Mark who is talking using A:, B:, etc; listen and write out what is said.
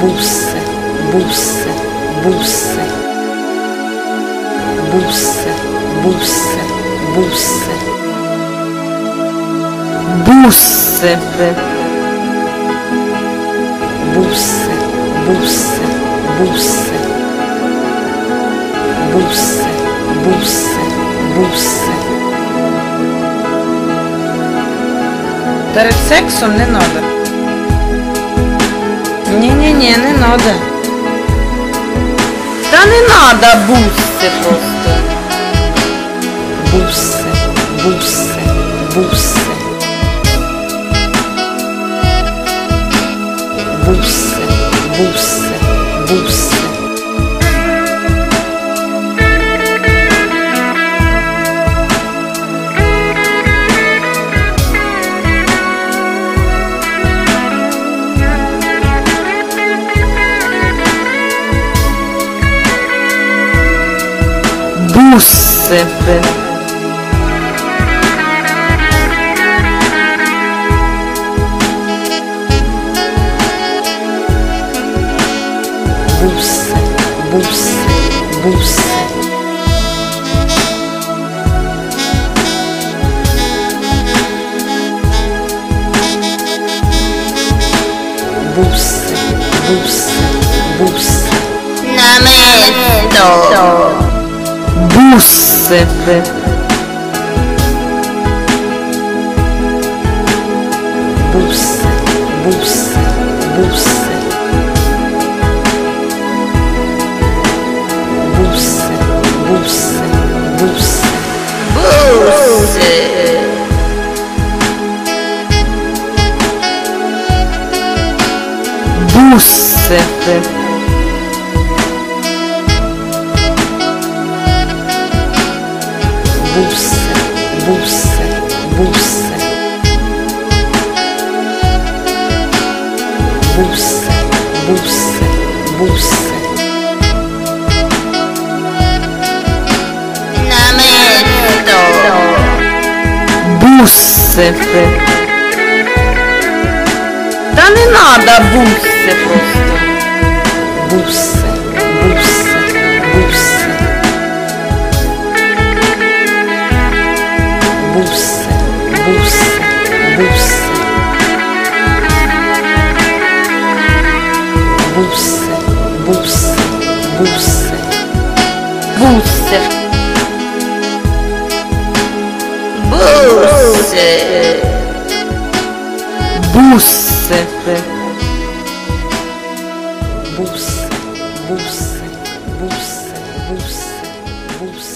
A: бусе, бусе, бусе, бусе, бусе, бусе, бусе, бусе, бусе, бусе, бусе, бусе, бусе. Перед сексом не надо не, не надо. Та не надо бусти просто. Бусти, буси, буси. Бусти, буси. sempre. Bussa, bussa, bussa. Bussa, bussa, bussa. pousse. Pousse, pousse, pousse. Pousse, pousse, pousse. Pousse. буси, буси, буси. Буси, буси, буси. Бусифи. Та не надо буси просто. Буси. Russa. Bussa, bussa, bussa, bussa. Bussa. Bussa. Bussa, bussa, bussa, bussa, bussa.